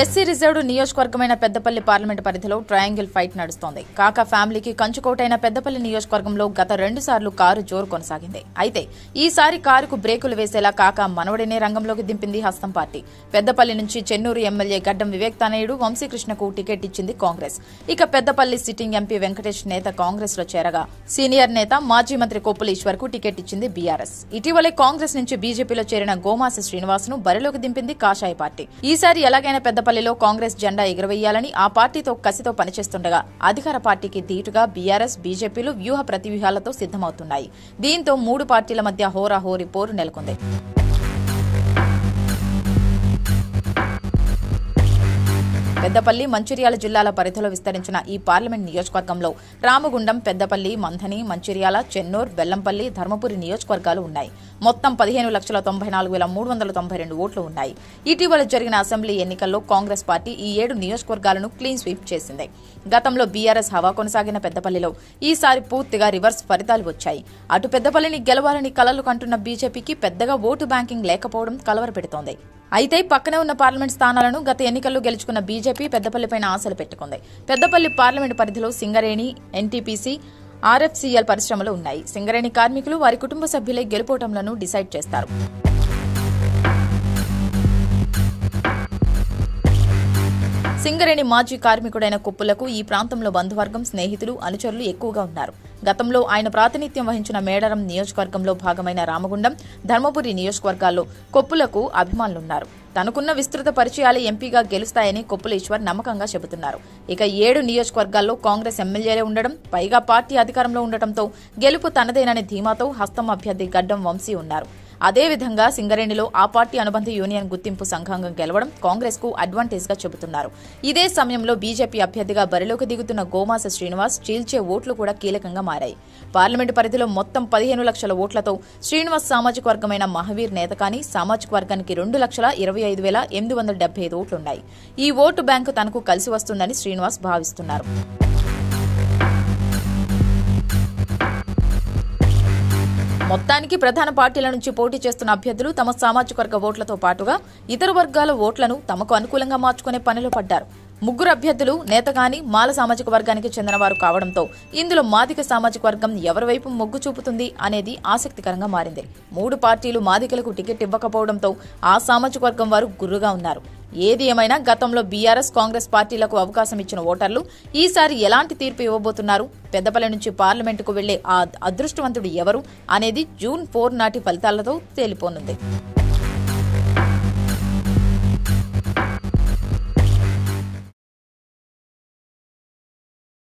SC reserved నియోజకవర్గమైన Peddapalli parliament పరిధిలో triangle fight నడుస్తోంది. కాక ఫ్యామిలీకి కంచుకోటైన పెద్దపల్లి నియోజకవర్గంలో గత రెండు సార్లు కారు జోరు కొనసాగింది. అయితే ఈసారి కారుకు బ్రేకులు వేసేలా కాకా మనవడినే రంగంలోకి దింపింది హస్తం పార్టీ. పెద్దపల్లి నుంచి చెన్నూరు ఎమ్మెల్యే గడ్డం వివేక్ తనయుడు వంశీకృష్ణకు టికెట్ ఇచ్చింది కాంగ్రెస్. ఇక పెద్దపల్లి సిట్టింగ్ ఎంపీ వెంకటేష్ నేత కాంగ్రెస్లో చేరగా సీనియర్ నేత మాజీ మంత్రి కొప్పుల ఈశ్వర్కు టికెట్ ఇచ్చింది బీఆర్ఎస్. ఇటీవలే కాంగ్రెస్ నుంచి బీజేపీలో చేరిన గోమాస శ్రీనివాస్ను బరిలోకి దింపింది కాషాయ పార్టీ. ఈసారి ఎలాగైనా పెద్ద పెద్దపల్లిలో కాంగ్రెస్ జెండా ఎగురవేయాలని ఆ పార్టీతో కసితో పనిచేస్తుండగా అధికార పార్టీకి ధీటుగా బీఆర్ఎస్ బీజేపీలు వ్యూహ ప్రతివ్యూహాలతో సిద్దమవుతున్నాయి దీంతో మూడు పార్టీల మధ్య హోరాహోరీ పోరు నెలకొంది. పెద్దపల్లి మంచిర్యాల జిల్లాల పరిధిలో విస్తరించిన ఈ పార్లమెంట్ నియోజకవర్గంలో రామగుండం పెద్దపల్లి మంథని మంచిర్యాల చెన్నూర్ బెల్లంపల్లి ధర్మపురి నియోజకవర్గాలు ఉన్నాయి. మొత్తం పదిహేను లక్షల తొంభై నాలుగు వేల మూడు వందల తొంభై రెండు ఓట్లు ఉన్నాయి. ఇటీవల జరిగిన అసెంబ్లీ ఎన్నికల్లో కాంగ్రెస్ పార్టీ ఈ ఏడు నియోజకవర్గాలను క్లీన్ స్వీప్ చేసింది. గతంలో బీఆర్ఎస్ హవా కొనసాగిన పెద్దపల్లిలో ఈసారి పూర్తిగా రివర్స్ ఫలితాలు వచ్చాయి. అటు పెద్దపల్లిని గెలవాలని కలలు కంటున్న బీజేపీకి పెద్దగా ఓటు బ్యాంకింగ్ లేకపోవడం కలవరపెడుతోంది. అయితే పక్కనే ఉన్న పార్లమెంట్ స్థానాలను గత ఎన్నికల్లో గెలుచుకున్న బీజేపీ పెద్దపల్లిపైన ఆశలు పెట్టుకుంది. పెద్దపల్లి పార్లమెంట్ పరిధిలో సింగరేణి ఎన్టీపీసీ ఆర్ఎఫ్సీఎల్ పరిశ్రమలు ఉన్నాయి. సింగరేణి కార్మికులు వారి కుటుంబ సభ్యులే గెలుపోవటంలను డిసైడ్ చేస్తారు. సింగరేణి మాజీ కార్మికుడైన కుప్పులకు ఈ ప్రాంతంలో బంధువర్గం స్నేహితులు అనుచరులు ఎక్కువగా ఉన్నారు. గతంలో ఆయన ప్రాతినిధ్యం వహించిన మేడారం నియోజకవర్గంలో భాగమైన రామగుండం ధర్మపురి నియోజకవర్గాల్లో కొప్పులకు అభిమానులున్నారు. తనకున్న విస్తృత పరిచయాలు ఎంపీగా గెలుస్తాయని కొప్పులేశ్వర్ నమ్మకంగా చెబుతున్నారు. ఇక ఏడు నియోజకవర్గాల్లో కాంగ్రెస్ ఎమ్మెల్యేలే ఉండడం పైగా పార్టీ అధికారంలో ఉండటంతో గెలుపు తనదేనని ధీమాతో హస్తం అభ్యర్థి గడ్డం వంశీ ఉన్నారు. అదేవిధంగా సింగరేణిలో ఆ పార్టీ అనుబంధ యూనియన్ గుర్తింపు సంఘంగా గెలవడం కాంగ్రెస్కు అడ్వాంటేజ్గా చెబుతున్నారు. ఇదే సమయంలో బీజేపీ అభ్యర్థిగా బరిలోకి దిగుతున్న గోమాస శ్రీనివాస్ చీల్చే ఓట్లు కూడా కీలకంగా మారాయి. పార్లమెంటు పరిధిలో మొత్తం పదిహేను లక్షల ఓట్లతో శ్రీనివాస్ సామాజిక వర్గమైన మహావీర్ నేత కానీ సామాజిక వర్గానికి రెండు లక్షల ఇరవై ఐదు వేల ఎనిమిది వందల డెబ్బై ఐదు ఓట్లున్నాయి. ఈ ఓటు బ్యాంకు తనకు కలిసి వస్తుందని శ్రీనివాస్ భావిస్తున్నారు. మొత్తానికి ప్రధాన పార్టీల నుంచి పోటీ చేస్తున్న అభ్యర్థులు తమ సామాజిక వర్గ ఓట్లతో పాటుగా ఇతర వర్గాల ఓట్లను తమకు అనుకూలంగా మార్చుకునే పనిలో పడ్డారు. ముగ్గురు అభ్యర్థులు నేతగాని మాల సామాజిక వర్గానికి చెందినవారు కావడంతో ఇందులో మాదిక సామాజిక వర్గం ఎవరి వైపు మొగ్గు చూపుతుంది అనేది ఆసక్తికరంగా మారింది. మూడు పార్టీలు మాదికలకు టికెట్ ఇవ్వకపోవడంతో ఆ సామాజిక వర్గం వారు గుర్రుగా ఉన్నారు. ఏది ఏమైనా గతంలో బీఆర్ఎస్ కాంగ్రెస్ పార్టీలకు అవకాశం ఇచ్చిన ఓటర్లు ఈసారి ఎలాంటి తీర్పు ఇవ్వబోతున్నారు? పెద్దపల్లి నుంచి పార్లమెంటుకు వెళ్ళే ఆ అదృష్టవంతుడు ఎవరు? అనేది జూన్ ఫోర్ నాటి ఫలితాలతో తేలిపోనుంది.